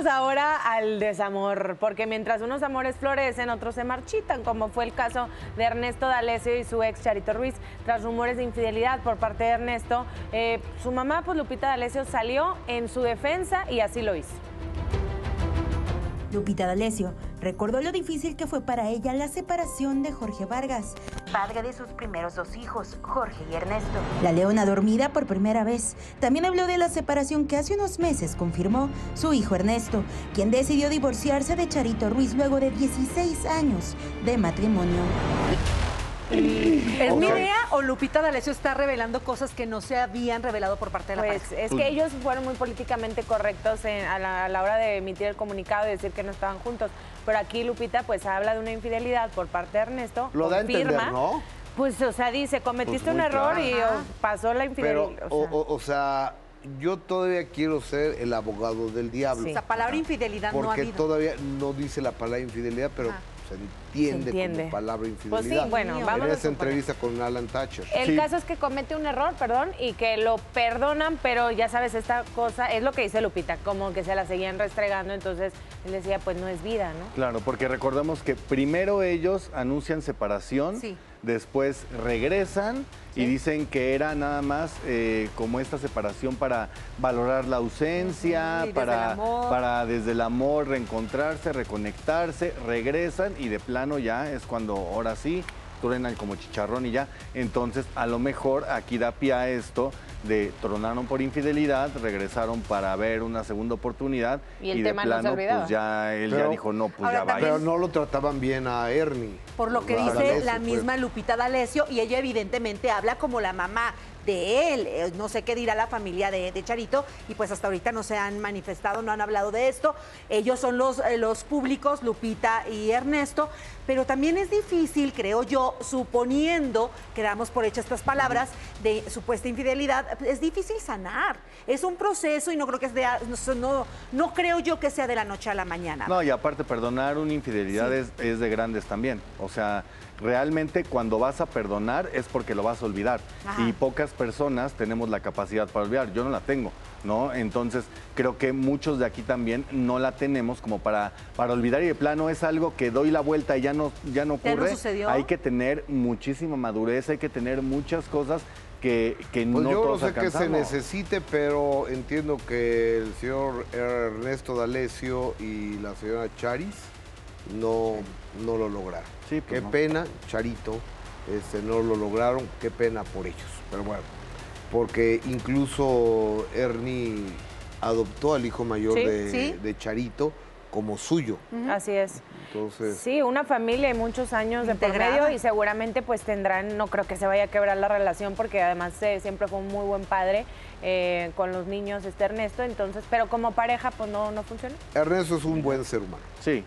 Vámonos ahora al desamor, porque mientras unos amores florecen, otros se marchitan, como fue el caso de Ernesto D'Alessio y su ex Charito Ruiz. Tras rumores de infidelidad por parte de Ernesto, eh, su mamá, pues Lupita D'Alessio, salió en su defensa y así lo hizo. Lupita D'Alessio recordó lo difícil que fue para ella la separación de Jorge Vargas, padre de sus primeros dos hijos, Jorge y Ernesto. La leona dormida por primera vez. También habló de la separación que hace unos meses confirmó su hijo Ernesto, quien decidió divorciarse de Charito Ruiz luego de 16 años de matrimonio. ¿Es mi idea o Lupita D'Alessio está revelando cosas que no se habían revelado por parte de la Pues pareja? es que ellos fueron muy políticamente correctos en- a, la, a la hora de emitir el comunicado y decir que no estaban juntos. Pero aquí Lupita pues habla de una infidelidad por parte de Ernesto. Lo da a confirma, entender, ¿no? Pues, o sea, dice, cometiste Pues un error claro. y oh, pasó la Pero, infidelidad. o, o- o sea, yo todavía quiero ser el abogado del diablo. O sea, palabra infidelidad no ha Porque habido. todavía no dice la palabra infidelidad, pero Ajá. Se entiende, Se entiende. como palabra Pues infidelidad. sí, bueno, En En vámonos esa a entrevista con Alan Thatcher. El caso es que comete un error, perdón, y que lo perdonan, pero ya sabes, esta cosa es lo que dice Lupita, como que se la seguían restregando, entonces él decía, pues no es vida, ¿no? Claro, porque recordemos que primero ellos anuncian separación, Sí. Después regresan y dicen que era nada más eh, como esta separación para valorar la ausencia, para, para desde el amor reencontrarse, reconectarse, regresan y de plano ya es cuando ahora sí truenan como chicharrón y ya. Entonces, a lo mejor aquí da pie a esto de tronaron por infidelidad, regresaron para ver una segunda oportunidad Y el de tema no se plano, pues ya él ya dijo, no, pues ya va. Pero no lo trataban bien a Ernie. Por lo que dice D'Alessio, la pues. misma Lupita D'Alessio, y ella evidentemente habla como la mamá de él. Eh, No sé qué dirá la familia de, de Charito, y pues hasta ahorita no se han manifestado, no han hablado de esto. Ellos son los, eh, los públicos, Lupita y Ernesto, pero también es difícil, creo yo, suponiendo que damos por hechas estas palabras de supuesta infidelidad, es difícil sanar. Es un proceso y no creo que sea, no, no, no creo yo que sea de la noche a la mañana. No, y aparte, perdonar una infidelidad es, es de grandes también. O sea, realmente cuando vas a perdonar es porque lo vas a olvidar. Ajá. Y pocas personas tenemos la capacidad para olvidar. Yo no la tengo, ¿no? Entonces, creo que muchos de aquí también no la tenemos como para, para olvidar. Y de plano es algo que doy la vuelta y ya no, ya no ¿Ya no ocurre. sucedió? Hay que tener muchísima madurez, hay que tener muchas cosas que, que Pues no yo no todos sé qué se necesite, pero entiendo que el señor Ernesto D'Alessio y la señora Charis no, no lo lograron. Sí, pues qué no. pena, Charito, este, no lo lograron, qué pena por ellos. Pero bueno, porque incluso Ernie adoptó al hijo mayor Sí, de, sí. de Charito como suyo. Así es. Entonces, Sí, una familia y muchos años de por medio y seguramente pues tendrán, no creo que se vaya a quebrar la relación porque además eh, siempre fue un muy buen padre eh, con los niños este Ernesto, entonces, pero como pareja pues no, no funciona. Ernesto es un buen ser humano. Sí,